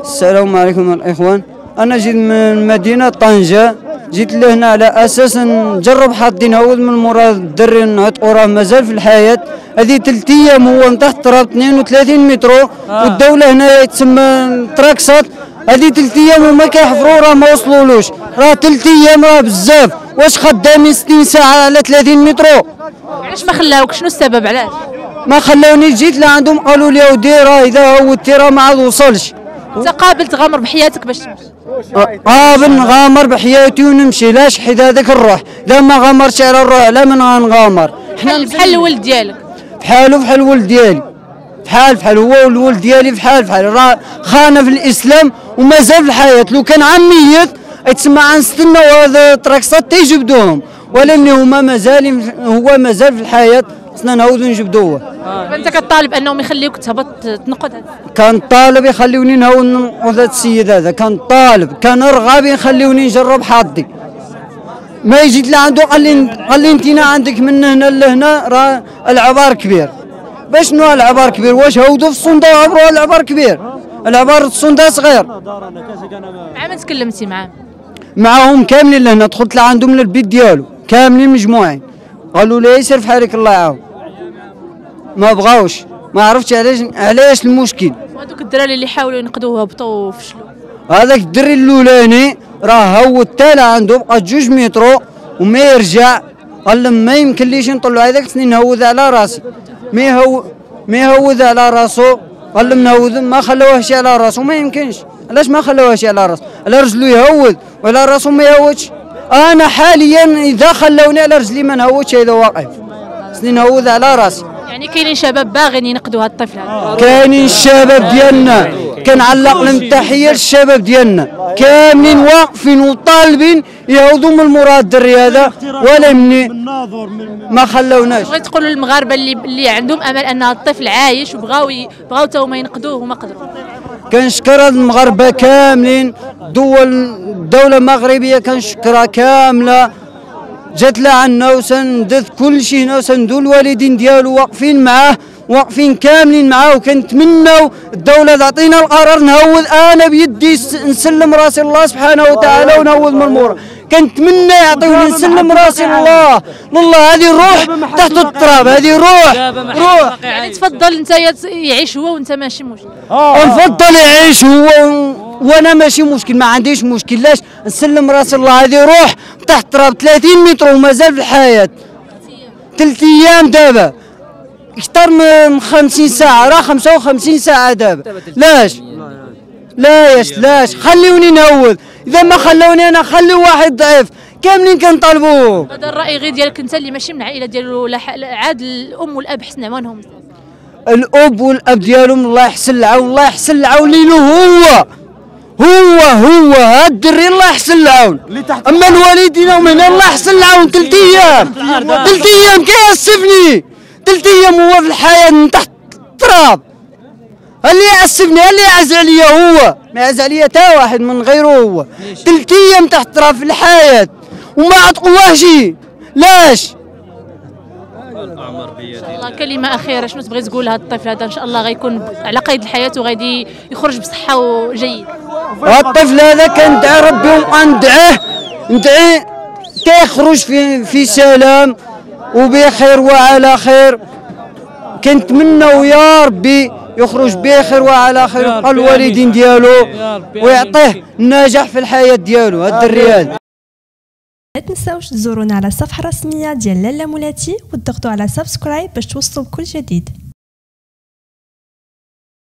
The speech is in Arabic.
السلام عليكم الإخوان. أنا جيت من مدينة طنجة. جيت لهنا على أساس نجرب حظي نعوض من مورا الدري نعطو راه مازال في الحياة. هذه ثلاث أيام هو من تحت تراب 32 مترو والدولة هنا تسمى تراكسات. هذه ثلاث أيام وما كيحفروا راه ما وصلولوش. راه ثلاث أيام راه بزاف. واش خدامين 60 ساعة على 30 مترو علاش ما خلاوك؟ شنو السبب؟ علاش؟ ما خلوني جيت لعندهم قالوا لي ودي راه إذا هودتي راه ما عاد وصلش. انت قابل تغامر بحياتك باش تمشي. قابل نغامر بحياتي ونمشي. لاش حيد هذاك الروح؟ لا ما غامرش على الروح لا من غنغامر. بحال بحال الولد ديالك. بحالو بحال الولد ديالي. بحال بحال هو والولد ديالي بحال بحال. راه خانة في الإسلام ومازال في الحياة. لو كان عميت يتسمى غنستناو هذا التراكسات تيجبدوهم ولكن هما مازال هو مازال في الحياة. خصنا نعاودو نجبدوه دابا انت كطالب انهم يخليوك تهبط تنقد كان طالب يخليوني نعاود ننقذ هذا السيد هذا. كان طالب كان رغب يخليوني نجرب حظي. ما يجي لعنده قال لي قال لي انت عندك من هنا لهنا راه العبار كبير. باش شنو العبار كبير؟ واش هودوا في الصندوق عبروا العبار كبير؟ العبار الصندوق صغير. مع من تكلمتي معاه. معاهم كاملين لهنا دخلت لعندهم للبيت ديالو كاملين مجموعين. قالوا لي يسر في حالك الله يعاون. ما بغاوش. ما عرفتش علاش علاش المشكل. وهذوك الدراري اللي حاولوا ينقذوه هبطوا وفشلوا هذاك الدري الأولاني راه هو التالي عنده بقى جوج مترو وما يرجع. قال ما يمكن ليش نطلعوا هذاك خصني نهوذ على راسي. ما يهو ما يهوذ على راسو. قال لهم نهوذ ما خلوهش على راسو. ما يمكنش. علاش ما خلوهش على راسو؟ على رجلو يهوذ وعلى راسو ما يهوذش. أنا حاليا إذا خلوني على رجلي ما نهوذش. اذا واقف خصني نهوذ على راسي. يعني كاينين شباب باغيين ينقذوا هذا الطفل هذا. كاينين الشباب ديالنا. كنعلق لهم التحية للشباب ديالنا. كاملين واقفين وطالبين يعوضوا من المراد الدري هذا. ولا مني. ما خلوناش. بغيت تقولوا للمغاربة اللي اللي عندهم أمل أن الطفل عايش وبغاو بغاو تا هما ينقذوه وما قدروا. كنشكر هاد المغاربة كاملين. دول الدولة المغربية كنشكرها كاملة. جات لعنا وسندت كل شيء هنا وسندوا الوالدين ديالو واقفين معاه واقفين كاملين معاه وكنتمناو الدولة تعطينا القرار نهوض. أنا بيدي نسلم راسي الله سبحانه وتعالى ونهوض من المورا كنتمنى يعطيوني نسلم راسي الله لله. هذه روح تحت التراب هذه روح. روح يعني تفضل انت يعيش هو وانت ماشي مشكل نفضل يعيش هو وأنا ماشي مشكل ما عنديش مشكل. لاش؟ نسلم راس الله هذه روح تحت تراب 30 متر ومازال في الحياة. ثلاث أيام دابا. أكثر من 50 ساعة راه 55 ساعة دابا. لاش؟ لاش لاش. خليوني نهوض إذا ما خلوني أنا خلي واحد ضعيف. كاملين كنطالبوه هذا الرأي غير ديالك انت اللي ماشي من العائله ديالو عاد الأم والأب حسن عوانهم. الأب والأب ديالهم الله يحسن العون الله يحسن العون ليلو هو. هو هو هاد الدري الله يحسن العون. أما الوالدين هم هنا الله يحسن العون ثلاث أيام. ثلاث أيام كيعسفني ثلاث أيام هو في الحياة من تحت التراب. اللي يعسفني اللي يعز عليا هو؟ ما يعز عليا تا واحد من غيره هو. ثلاث أيام تحت التراب في الحياة. وما عطقوه شي لاش؟ الله كلمة أخيرة. شنو تبغي تقول لهذا الطفل هذا؟ إن شاء الله غيكون على قيد الحياة وغادي يخرج بصحة وجيد. الطفل هذا كندعي ربي وندعيه ندعي تيخرج في في سلام وبخير وعلى خير. كنتمنوا يا ربي يخرج بخير وعلى خير ويبقى الوالدين ديالو ويعطيه النجاح في الحياة ديالو هاد الدري هذا لا تنساوش تزورونا على الصفحة الرسمية ديال لالا مولاتي وتضغطوا على سبسكرايب باش توصلوا بكل جديد.